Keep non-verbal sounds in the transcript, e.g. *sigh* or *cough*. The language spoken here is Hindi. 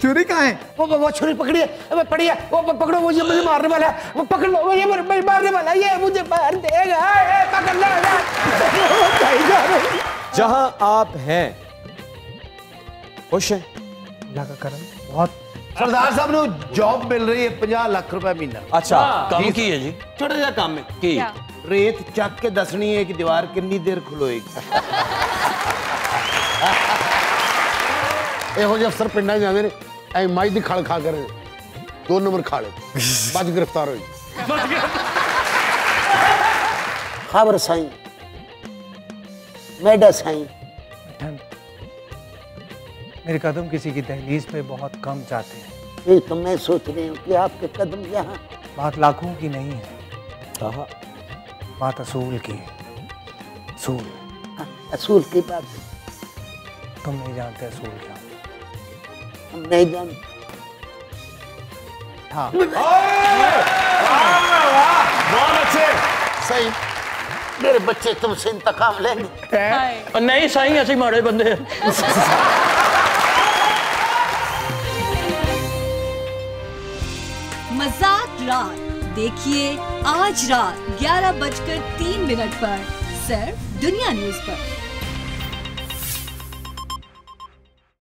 छुरी कहाँ है वो वो, वो छुरी पकड़ी है वो पड़ी है वो वो पकड़ो मुझे मुझे मारने वाला है वो पकड़ लो ये मुझे मुझे मारने वाला है ये मुझे मार देगा ये पकड़ लो जहां आप हैं खुश हैं अल्लाह का करम बहुत सरदार साहब ਨੂੰ ਜੌਬ ਮਿਲ ਰਹੀ ਹੈ 50 ਲੱਖ ਰੁਪਏ ਮਹੀਨਾ अच्छा ਕੰਮ ਕੀ ਹੈ ਜੀ ਛੋਟਾ ਜਿਹਾ ਕੰਮ ਹੈ ਕੀ ਰੇਤ ਚੱਕ ਕੇ ਦੱਸਣੀ ਹੈ ਕਿ ਦੀਵਾਰ ਕਿੰਨੀ ਦੇਰ ਖਲੋਏਗੀ ਇਹੋ ਜਿਹੇ ਅਫਸਰ ਪਿੰਡਾਂ 'ਚ ਜਾਂਦੇ ਨੇ माई दी खड़ खा कर दो नंबर खा ले *laughs* बाद गिरफ़्तार हो खबर साई मैडा साई मेरे कदम किसी की दहलीज पे बहुत कम जाते हैं। ये तो मैं सोच रही हूँ कि आपके कदम यहाँ बात लाखों की नहीं है। हाँ। बात असूल की है। असूल। हाँ, असूल की बात। तुम नहीं जानते असूल क्या। हाँ।, हाँ।, हाँ।, हाँ। बहुत अच्छे। सही। मेरे बच्चे तुमसे इंतकाम लेंगे। नहीं सही ऐसे माड़े बंदे मज़ाक रात। देखिए आज रात ग्यारह बजकर तीन मिनट पर सिर्फ़ दुनिया न्यूज़ पर।